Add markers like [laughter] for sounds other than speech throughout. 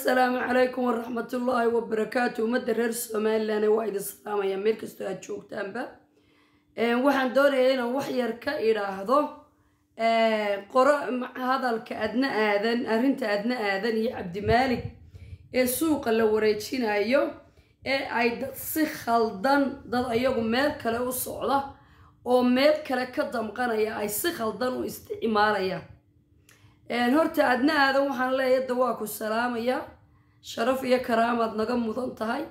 asalaamu calaykum waraxmatullaahi wabarakaatu ummadda reer somalilan waa idin salaamaya meel kastoo aad joogtaanba. Waxaan doonayaa inaan wax yar ka idhaahdo. Qoro hadalka adna aadan arrinta adna aadan iyo cabdimaalig ee suuqa la wareejinayo ee ay dad si khaldan dad ayagu meel kale u socda oo meel kale ka damqanaya ay si khaldan u isticmaalayaan horta adna aadan waxaan leeyahay da waa ku salaamaya. Sharaf iyo karaamaad naga mudan tahay.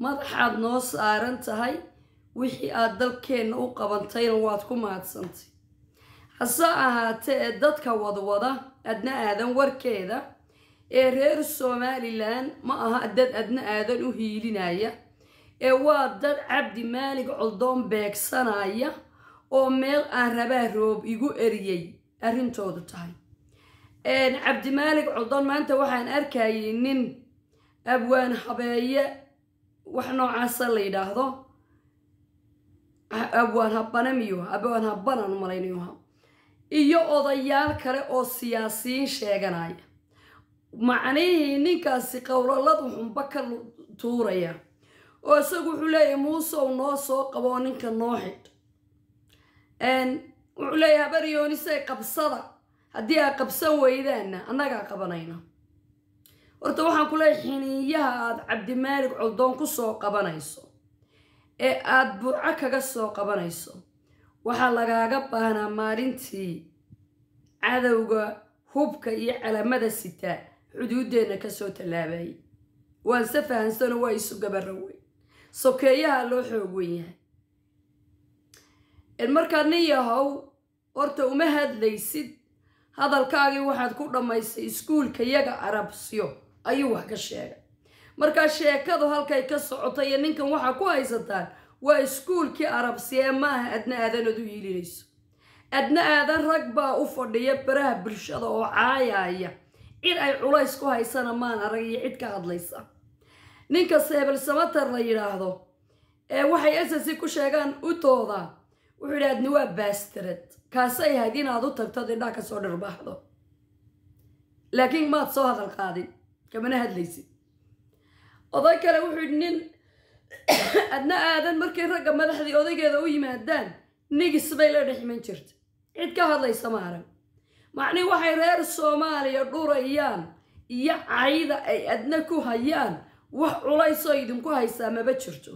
Madaxaad noo saaran tahay. Wixii aad dalkeenna u qabantayna waad ku mahadsantay hase ahaatee ee dadka wadwada adna aadan warkeeda ee reer somalilan ma aha dad adna aadan u hiilinaya. Ee waa dad cabdi maalig coldoon beegsanaya oo meel aan rabaa roob igu eriyey arrintoodu tahay cabdimaalig coldoon maanta waxaan arkayay nin abwaan habeeye wax noocaasa la yidhaahdo. Abwaan habane miyu abwaan habanaan u malaynayoha iyo odayaal kale oo siyaasiyiin sheeganaya. Macnihii ninkaasi qowlaladu xunba ka tuuraya. Oo isagu wuxuu leeyahay muusow noo soo qaboo ninka noo xidh wuxuu leeyahay habaryoonisay qabsada haddii aad qabsan weydaanna annagaa qabanayna horta waxaan ku leeyahay xiniiyaha aad cabdimaalig coldoon ku soo qabanayso ee aad burco kaga soo qabanayso waxaa lagaaga baahnaa maalintii cadowga hubka iyo calamada sitaa xuduuddeenna ka soo tallaabayay waan se fahansano waa isu gabara weyn. Sokeeyaha loo xoog wen yahay. Markaa nin yahow horta uma hadlaysid hadalkaagii waxaad ku dhammaysay iskuulka yaga arabsiyo ayuu wax ka sheegay. Markaa sheekadu halkay ka socota iyo ninkan waxaa ku haysataan waa iskuulkii arabsiya ee maaha adna aadanad u hiilinayso adna aadan rag baa u fadhiya baraha bulshada oo caayaya. Cid ay culays ku haysana maan arag iyo cid ka hadlaysa. Ninka seebel samatar la yidhaahdo ee waxay esasi ku sheegaan u doodaa wuxuu yidhi adni waa baastarad kaasay ahayd inaad u tagto dindhaa ka soo dhirbaaxdo laakiin maad soo hadal qaadin kamana hadlaysid oday kale wuxuu yidhi nin [coughs] adna aadan markay ragga madaxdii odaygeeda u yimaadaan nigis bay la dhexman jirta cid ka hadlaysa ma macnii waxay reer soomaaliya dhurayaan iyo cayda ay adna ku hayaan wax culaysoo idinku haysaa maba jirto.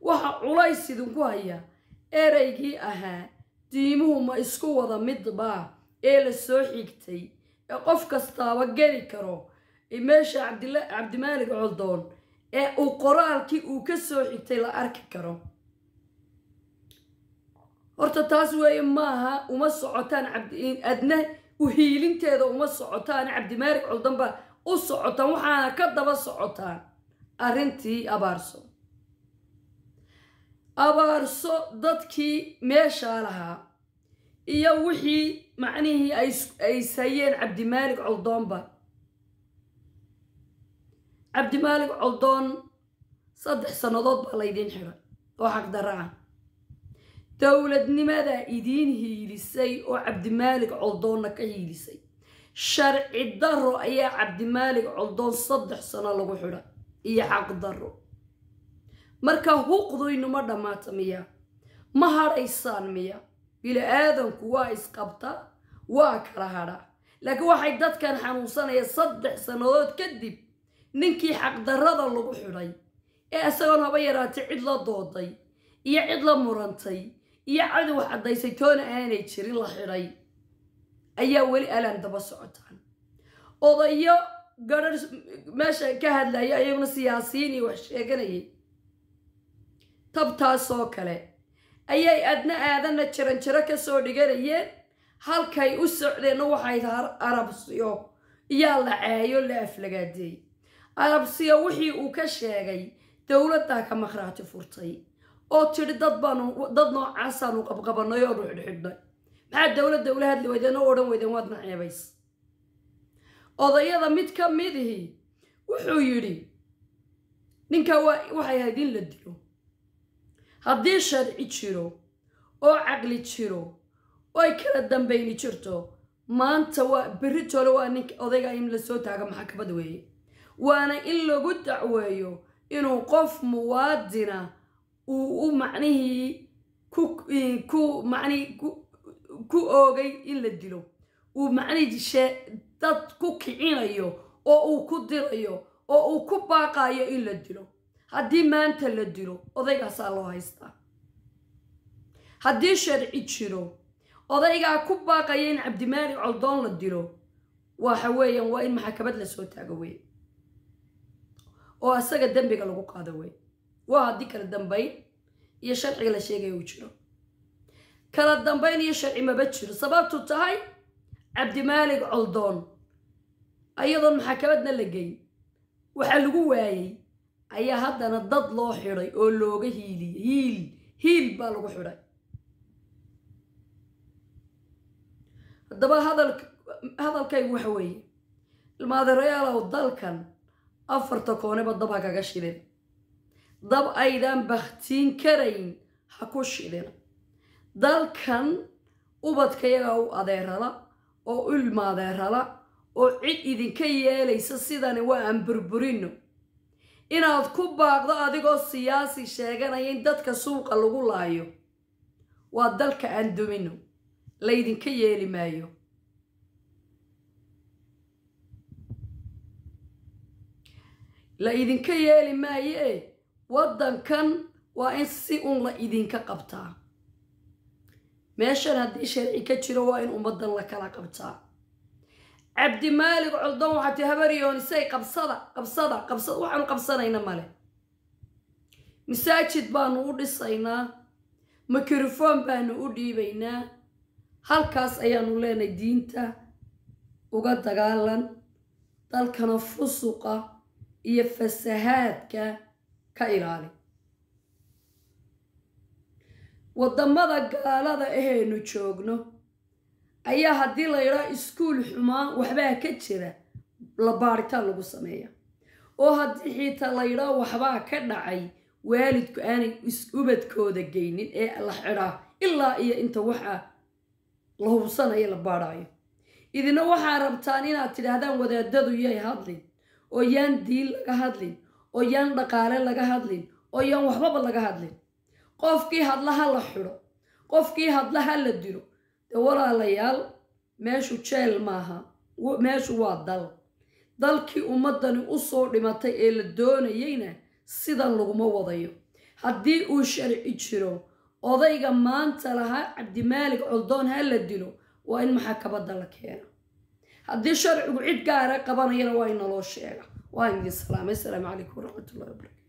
Waxa culays idinku hayaa ereygii ahaa diimuhu ma isku wada midbaa ee la soo xigtay ee qof kastaaba geli karo? Meesha cabdimaalig coldoon ee uu qoraalkii uu ka soo xigtay la arki karo. Horta taas weeye maaha uma socotaan adna uhiilinteeda uma socotaan. Cabdimaalig coldoon baa u socotaan waxaana ka daba socotaan. Arrintii abaarso abaarso dadkii meeshaa lahaa iyo wixii macnihii ay sayeen cabdimaalig coldoonba cabdimaalig coldoon saddex sannadood baa laydiin xiray oo xaqdarra ah. Dowladnimadaa idiin hiilisay oo cabdimaalig coldoonna ka hiilisay. Sharci darro ayaa cabdimaalig coldoon saddex sano lagu xidhay iyo xaqdarro marka huqduynuma dhammaata miya. Ma hadhaysaan miya. Bili-aadanku waa isqabta waa kala hadhaa laakiin waxay dadkan xanuunsanaya saddex sannadood kadib ninkii xaqdarrada lagu xidhay ee isagoon haba yaraatay cid la dooday iyo cid la murantay iyo cadi wax caddaysay toona aanay jirin la xidhay ayaa weli alaan daba socotaan. Odayo gararh meesha ka hadlaya ayaguna siyaasiyiin iyo wax sheeganayay tabtaasoo kale ayay adna aadanna jaranjaro ka soo dhiganayeen. Halkay u socdeenna waxay arabsiyo. Iyaa la caayo la aflagaadeey arabsiyo wixii uu ka sheegay dowladdaa ka makhraati furtay. Oo tidhi dad baanu dad noocaasaanu qabqabanay oonu xidhxidhnay maxaa dowladda ula hadli weydeen oo odhan weydeen waadna ceebays? Odayada mid ka midihii wuxuu yidhi ninkaa waxay ahayd in la dilo haddii sharci jiro oo caqli jiro oo kala dambayni jirto. Maanta waa berri tole waa ninka odayga in la soo taaga maxkamad weeye. Waana in lagu dacweeyo inuu qof muwaadina uu u macnihii ku macnihii ku oogay in la dilo. Uu macnihii dad ku kicinayo oo uu ku dirayo oo uu ku baaqayo in la dilo haddii maanta la dilo odaygaasaa loo haystaa haddii sharci jiro odaygaa ku baaqaya in cabdimaalik coldoon la dilo waxa weeyaan waa in maxakamad la soo taago wey. Oo asaga dembiga lagu qaado wey. Waa haddii kala dambayn iyo sharciga la sheegaya uu jiro. Kala dambayn iyo sharci maba jiro sababtu tahay cabdimaalik coldoon ayadoon maxakamadna la geyn. Waxaa lagu waayey ayaa haddana dad loo xidhay oo looga hiiliyey hiil hiil baa lagu xidhay. Haddaba hadalkaygu waxa weeye. Ilmaadeerayaalow dalkan afarta kooneba dab ha kaga shidin. Dab aydaan bakhtiin karayn ha ku shidin. Dalkan ubadkayaga u adeerala oo u ilmaadeerala oo cid idinka yeelaysa sidani waa aan burburino inaad ku baaqdo adigoo siyaasi sheeganaya in dadka suuqa lagu laayo. Waa dalka aan dumino laydinka yeeli maayo. La idinka yeeli maaye waddankan waa in si un la idinka qabtaa. Meeshan haddii sharci ka jiro waa in ummaddan la kala qabtaa cabdimaalik coldoon waxaa ti habaryoonisay qabsada qabsada qabsada waxaanu qabsanayna male. Masaajid baanu u dhisaynaa mikrofon baanu u dhiibaynaa halkaas ayaanu leenahay diinta uga dagaalan dalkana fusuqa iyo fasahaadka ka ilaali. Waddamada gaalada ahaynu joogno ayaa haddii la yidhaa iskuul xumaan waxbaa ka jira la baaritaan lagu sameeya oo haddii xiitaa la yidhaa waxbaa ka dhacay waalidku aanay ubadkooda geynin ee la xidhaa ilaa iyo inta waxa la hubsanayo la baadhaayo idina waxaa rabtaan inaad tidhaahdaan wadaadadu yay hadlin oo yaan diin laga hadlin oo yaan dhaqaale laga hadlin oo yaan waxbaba laga hadlin. Qofkii hadla ha la xidho qofkii hadla ha la dilo walaalayaal meeshu jeel maaha meeshu waa dal. Dalkii ummaddani u soo dhimatay ee la doonayeyna sidan laguma wadayo. Haddii uu sharci jiro odayga maanta lahaa cabdimaalik coldoon ha la dilo waa in maxakabadda la keeno. Haddii sharcigu cid gaara qabanayana waa in naloo sheega waa in idin salaamay. Asalaamu calaykum waraxmatullahi wabarakatu